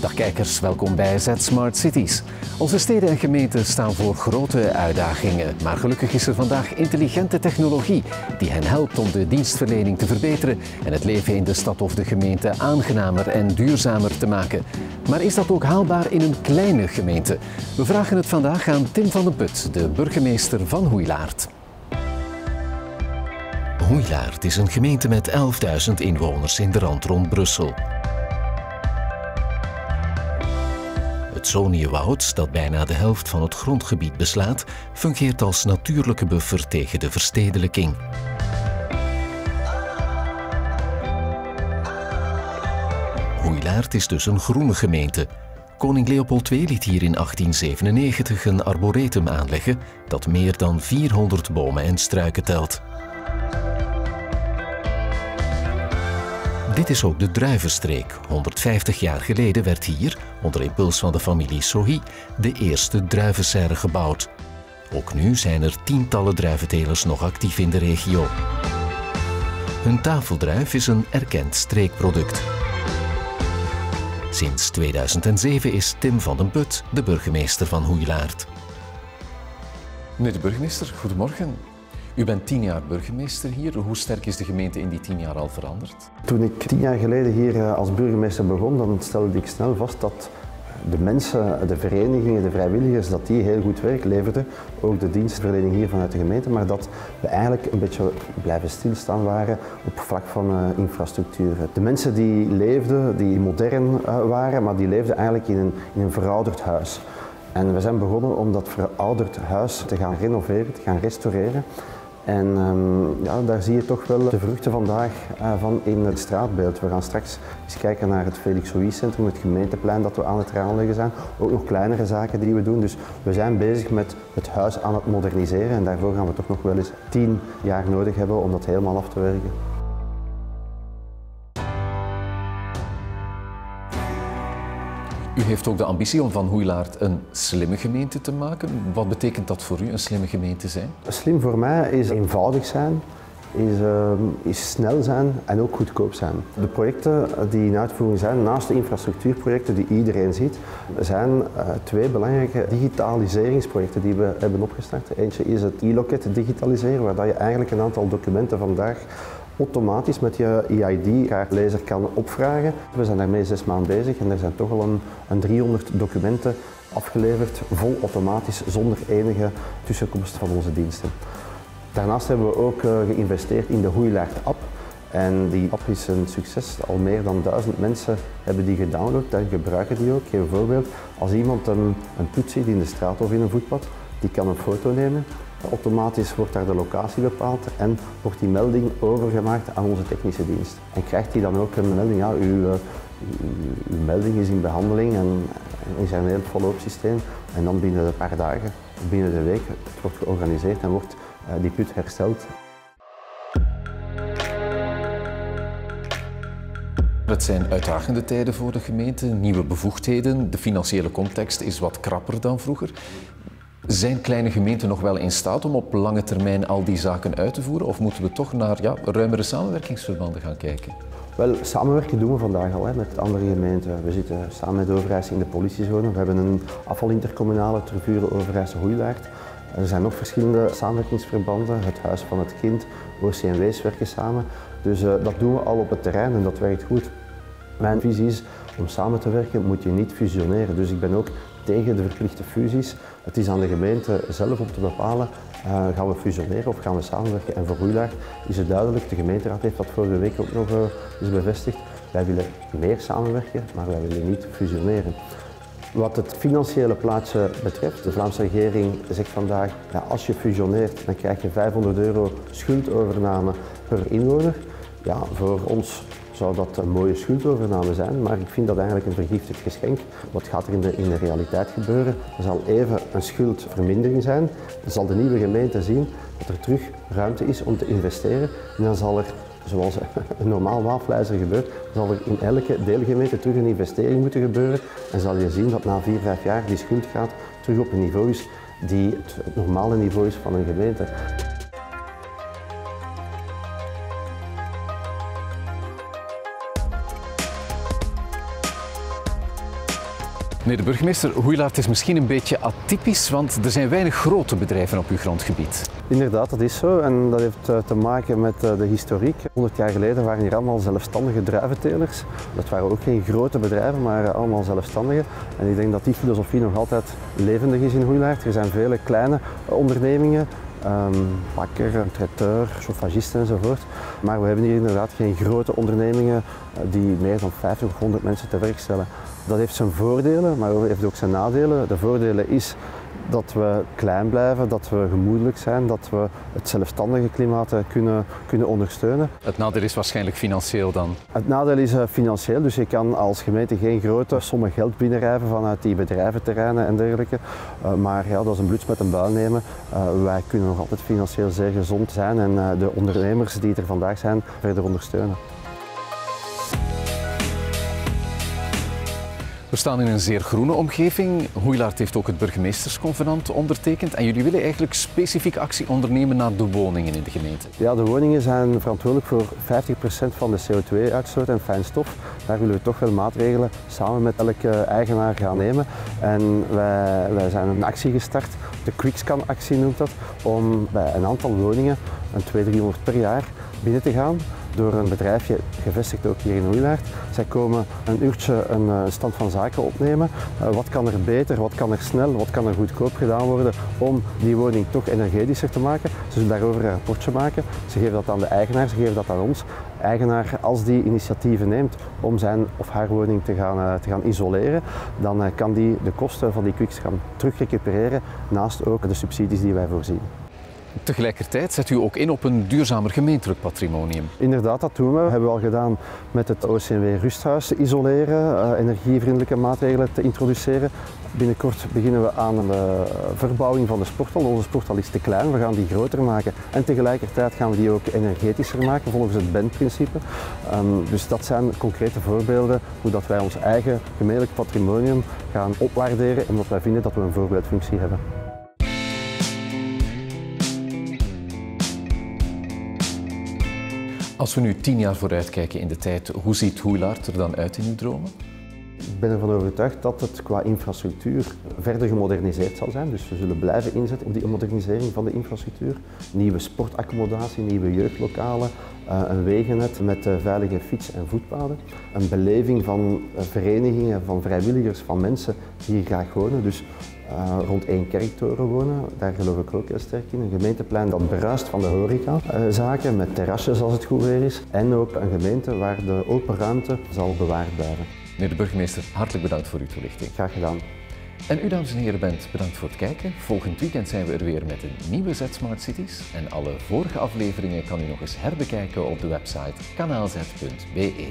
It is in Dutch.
Dag kijkers, welkom bij Z Smart Cities. Onze steden en gemeenten staan voor grote uitdagingen, maar gelukkig is er vandaag intelligente technologie die hen helpt om de dienstverlening te verbeteren en het leven in de stad of de gemeente aangenamer en duurzamer te maken. Maar is dat ook haalbaar in een kleine gemeente? We vragen het vandaag aan Tim van den Put, de burgemeester van Hoeilaard. Hoeilaard is een gemeente met 11.000 inwoners in de rand rond Brussel. Het Zoniewoud, dat bijna de helft van het grondgebied beslaat, fungeert als natuurlijke buffer tegen de verstedelijking. Hoeilaard is dus een groene gemeente. Koning Leopold II liet hier in 1897 een arboretum aanleggen dat meer dan 400 bomen en struiken telt. Dit is ook de druivenstreek. 150 jaar geleden werd hier, onder impuls van de familie Sohi, de eerste druivenserre gebouwd. Ook nu zijn er tientallen druiventelers nog actief in de regio. Hun tafeldruif is een erkend streekproduct. Sinds 2007 is Tim van den Put de burgemeester van Hoeilaard. Meneer de burgemeester, goedemorgen. U bent tien jaar burgemeester hier. Hoe sterk is de gemeente in die tien jaar al veranderd? Toen ik tien jaar geleden hier eh, als burgemeester begon, dan stelde ik snel vast dat de mensen, de verenigingen, de vrijwilligers, dat die heel goed werk leverden. Ook de dienstverlening hier vanuit de gemeente, maar dat we eigenlijk een beetje blijven stilstaan waren op vlak van uh, infrastructuur. De mensen die leefden, die modern uh, waren, maar die leefden eigenlijk in een, in een verouderd huis. En we zijn begonnen om dat verouderd huis te gaan renoveren, te gaan restaureren. En um, ja, daar zie je toch wel de vruchten vandaag uh, van in het straatbeeld. We gaan straks eens kijken naar het Felix Louis Centrum, het gemeenteplein dat we aan het aanleggen zijn. Ook nog kleinere zaken die we doen. Dus we zijn bezig met het huis aan het moderniseren en daarvoor gaan we toch nog wel eens tien jaar nodig hebben om dat helemaal af te werken. U heeft ook de ambitie om van Hoeilaard een slimme gemeente te maken. Wat betekent dat voor u, een slimme gemeente zijn? Slim voor mij is eenvoudig zijn, is, uh, is, snel zijn en ook goedkoop zijn. De projecten die in uitvoering zijn, naast de infrastructuurprojecten die iedereen ziet, zijn uh, twee belangrijke digitaliseringsprojecten die we hebben opgestart. Eentje is het e-loket digitaliseren, waar je eigenlijk een aantal documenten vandaag automatisch met je EID-kaartlezer kan opvragen. We zijn daarmee zes maanden bezig en er zijn toch al een, een 300 documenten afgeleverd, vol automatisch, zonder enige tussenkomst van onze diensten. Daarnaast hebben we ook uh, geïnvesteerd in de Hoeilaard-app. En die app is een succes. Al meer dan duizend mensen hebben die gedownload en gebruiken die ook. Geef een voorbeeld. Als iemand een, een put ziet in de straat of in een voetpad, die kan een foto nemen Automatisch wordt daar de locatie bepaald en wordt die melding overgemaakt aan onze technische dienst. En krijgt hij dan ook een melding, ja, uw, uw, uw melding is in behandeling en is er een heel follow-up systeem. En dan binnen een paar dagen, binnen de week, wordt georganiseerd en wordt uh, die put hersteld. Het zijn uitdagende tijden voor de gemeente, nieuwe bevoegdheden. De financiële context is wat krapper dan vroeger. Zijn kleine gemeenten nog wel in staat om op lange termijn al die zaken uit te voeren? Of moeten we toch naar ja, ruimere samenwerkingsverbanden gaan kijken? Wel, samenwerken doen we vandaag al hè, met andere gemeenten. We zitten samen met Overijssel in de politiezone. We hebben een afvalintercommunale Tervuren Overijssel Hoeilaard. Er zijn nog verschillende samenwerkingsverbanden. Het Huis van het Kind, OCMW's werken samen. Dus uh, dat doen we al op het terrein en dat werkt goed. Mijn visie is, om samen te werken moet je niet fusioneren. Dus ik ben ook tegen de verplichte fusies. Het is aan de gemeente zelf om te bepalen, uh, gaan we fusioneren of gaan we samenwerken. En voor Roeilaag is het duidelijk, de gemeenteraad heeft dat vorige week ook nog uh, eens bevestigd. Wij willen meer samenwerken, maar wij willen niet fusioneren. Wat het financiële plaatje betreft, de Vlaamse regering zegt vandaag, als je fusioneert, dan krijg je 500 euro schuldovername per inwoner. Ja, voor ons zou dat een mooie schuldovername zijn, maar ik vind dat eigenlijk een vergiftigd geschenk. Wat gaat er in de, in de realiteit gebeuren? Er zal even een schuldvermindering zijn. Dan zal de nieuwe gemeente zien dat er terug ruimte is om te investeren. En dan zal er, zoals een normaal wafelijzer gebeurt, zal er in elke deelgemeente terug een investering moeten gebeuren. En zal je zien dat na vier, vijf jaar die schuld gaat terug op een niveau is die het normale niveau is van een gemeente. Meneer de burgemeester, Hoeilaart is misschien een beetje atypisch, want er zijn weinig grote bedrijven op uw grondgebied. Inderdaad, dat is zo en dat heeft eh, te maken met eh, de historiek. 100 jaar geleden waren hier allemaal zelfstandige druiventelers. Dat waren ook geen grote bedrijven, maar eh, allemaal zelfstandigen. En ik denk dat die filosofie nog altijd levendig is in Hoeilaart. Er zijn vele kleine ondernemingen, um, bakker, traiteur, chauffagist enzovoort. Maar we hebben hier inderdaad geen grote ondernemingen die meer dan 50 of 100 mensen te werk stellen. Dat heeft zijn voordelen, maar heeft ook zijn nadelen. De voordelen is dat we klein blijven, dat we gemoedelijk zijn, dat we het zelfstandige klimaat kunnen, kunnen ondersteunen. Het nadeel is waarschijnlijk financieel dan? Het nadeel is uh, financieel, dus je kan als gemeente geen grote sommen geld binnenrijven vanuit die bedrijventerreinen en dergelijke. Uh, maar ja, dat is een bloed met een buil nemen. Wij kunnen nog altijd financieel zeer gezond zijn en de ondernemers die er vandaag zijn verder ondersteunen. We staan in een zeer groene omgeving. Hoeilaart heeft ook het burgemeestersconvenant ondertekend. En jullie willen eigenlijk specifiek actie ondernemen naar de woningen in de gemeente. Ja, de woningen zijn verantwoordelijk voor 50% van de CO2-uitstoot en fijnstof. Daar willen we toch wel maatregelen samen met elke eigenaar gaan nemen. En wij, wij zijn een actie gestart, de Quickscan-actie noemt dat, om bij een aantal woningen, een 200, 300 per jaar, binnen te gaan door een bedrijfje gevestigd ook hier in Hoeilaert. Zij komen een uurtje een eh, stand van zaken opnemen. Eh, wat kan er beter, wat kan er snel, wat kan er goedkoop gedaan worden om die woning toch energetischer te maken. Ze zullen daarover een rapportje maken. Ze geven dat aan de eigenaar, ze geven dat aan ons. Eigenaar, als die initiatieven neemt om zijn of haar woning te gaan, eh, te gaan isoleren, dan kan die de kosten van die quicks gaan terug recupereren naast ook de subsidies die wij voorzien. Tegelijkertijd zet u ook in op een duurzamer gemeentelijk patrimonium. Inderdaad, dat doen we. Dat hebben we al gedaan met het OCMW Rusthuis te isoleren, uh, energievriendelijke maatregelen te introduceren. Binnenkort beginnen we aan de verbouwing van de sporthal. Onze sporthal is te klein, we gaan die groter maken. En tegelijkertijd gaan we die ook energetischer maken volgens het BEN-principe. Um, dus dat zijn concrete voorbeelden hoe dat wij ons eigen gemeentelijk patrimonium gaan opwaarderen omdat wij vinden dat we een voorbeeldfunctie hebben. Als we nu tien jaar vooruit kijken in de tijd, hoe ziet Hoeilaart er dan uit in uw dromen? Ik ben ervan overtuigd dat het qua infrastructuur verder gemoderniseerd zal zijn. Dus we zullen blijven inzetten op die modernisering van de infrastructuur. Nieuwe sportaccommodatie, nieuwe jeugdlokalen, eh, een wegennet met eh, veilige fiets- en voetpaden. Een beleving van eh, verenigingen, van vrijwilligers, van mensen die hier graag wonen. Dus rond één kerktoren wonen. Daar geloof ik ook heel sterk in. Een gemeenteplein dat bruist van de horecazaken, uh, met terrasjes als het goed weer is. En ook een gemeente waar de open ruimte zal bewaard blijven. Meneer de burgemeester, hartelijk bedankt voor uw toelichting. Graag gedaan. En u, dames en heren, bent bedankt voor het kijken. Volgend weekend zijn we er weer met een nieuwe Z Smart Cities. En alle vorige afleveringen kan u nog eens herbekijken op de website kanaalz.be.